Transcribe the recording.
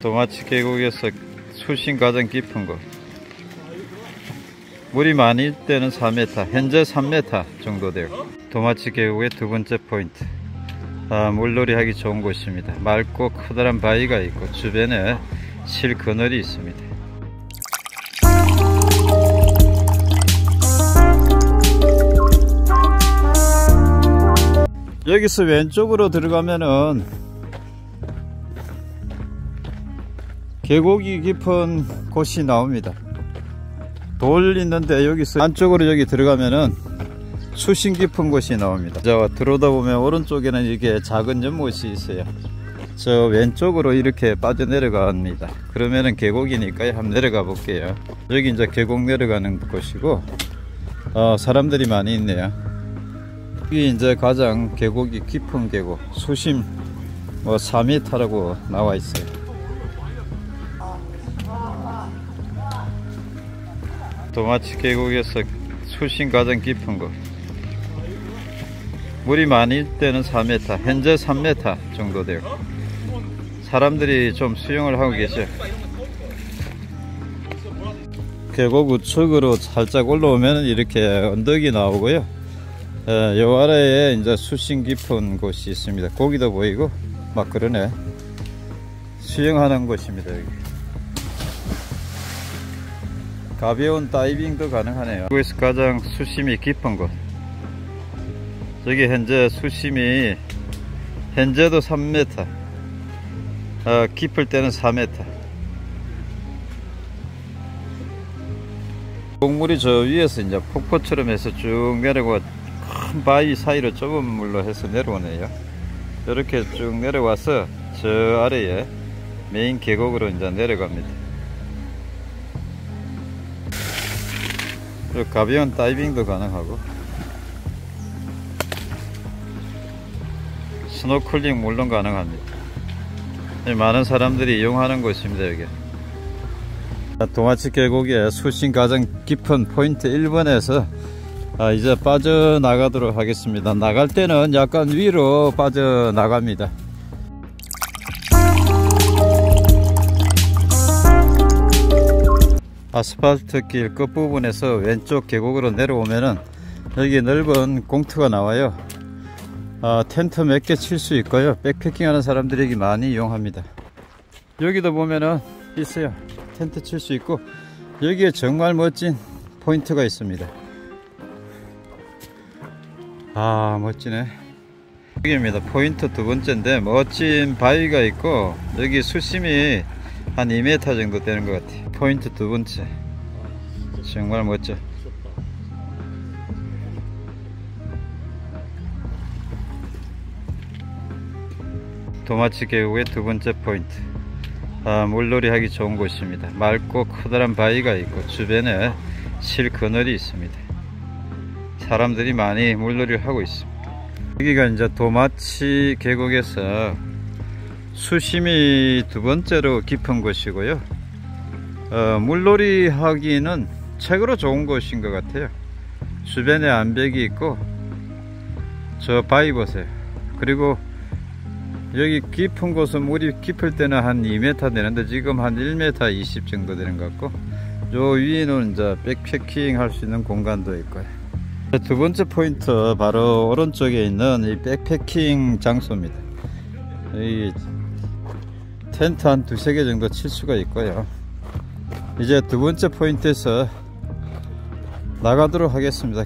도마치 계곡에서 수심 가장 깊은 곳. 물이 많을 때는 4m 현재 3m 정도 돼요. 도마치 계곡의 두 번째 포인트. 아, 물놀이 하기 좋은 곳입니다. 맑고 커다란 바위가 있고 주변에 실 그늘이 있습니다. 여기서 왼쪽으로 들어가면은 계곡이 깊은 곳이 나옵니다. 돌 있는데 여기서 안쪽으로 여기 들어가면은 수심 깊은 곳이 나옵니다. 자 들어오다 보면 오른쪽에는 이게 작은 연못이 있어요. 저 왼쪽으로 이렇게 빠져 내려갑니다. 그러면은 계곡이니까 한번 내려가 볼게요. 여기 이제 계곡 내려가는 곳이고 어, 사람들이 많이 있네요. 여기 이제 가장 계곡이 깊은 계곡 수심 뭐 4m라고 나와 있어요 도마치 계곡에서 수심 가장 깊은 곳. 물이 많을 때는 4m 현재 3m 정도 돼요 사람들이 좀 수영을 하고 계셔. 계곡 우측으로 살짝 올라오면 이렇게 언덕이 나오고요. 예, 요 아래에 이제 수심 깊은 곳이 있습니다. 고기도 보이고 막 그러네. 수영하는 곳입니다 여기 가벼운 다이빙도 가능하네요. 여기서 가장 수심이 깊은 곳. 저기 현재 수심이 현재도 3m 어, 깊을 때는 4m 곡물이 저 위에서 이제 폭포처럼 해서 쭉 내려가 큰 바위 사이로 좁은 물로 해서 내려오네요. 이렇게 쭉 내려와서 저 아래에 메인 계곡으로 이제 내려갑니다 그리고 가벼운 다이빙도 가능하고. 스노클링 물론 가능합니다. 많은 사람들이 이용하는 곳입니다 여기. 도마치 계곡의 수심 가장 깊은 포인트 1번에서 아, 이제 빠져나가도록 하겠습니다. 나갈 때는 약간 위로 빠져나갑니다 아스팔트 길 끝부분에서 왼쪽 계곡으로 내려오면은 여기 넓은 공터가 나와요. 아, 텐트 몇 개 칠 수 있고요. 백패킹 하는 사람들이 여기 많이 이용합니다. 여기도 보면은 있어요. 텐트 칠 수 있고 여기에 정말 멋진 포인트가 있습니다. 아 멋지네. 여기입니다. 포인트 두 번째인데 멋진 바위가 있고 여기 수심이 한 2m 정도 되는 것 같아요 포인트 두 번째. 정말 멋져. 도마치 계곡의 두 번째 포인트. 아, 물놀이 하기 좋은 곳입니다. 맑고 커다란 바위가 있고 주변에 실 그늘이 있습니다. 사람들이 많이 물놀이를 하고 있습니다. 여기가 이제 도마치 계곡에서 수심이 두 번째로 깊은 곳이고요. 어, 물놀이 하기는 최고로 좋은 곳인 것 같아요. 주변에 암벽이 있고 저 바위 보세요 그리고 여기 깊은 곳은 물이 깊을 때는 한 2m 되는데 지금 한 1m 20 정도 되는 것 같고 요 위에는 이제 백패킹 할 수 있는 공간도 있고요. 두 번째 포인트 바로 오른쪽에 있는 이 백패킹 장소입니다. 이 텐트 한 두세 개 정도 칠 수가 있고요. 이제 두 번째 포인트에서 나가도록 하겠습니다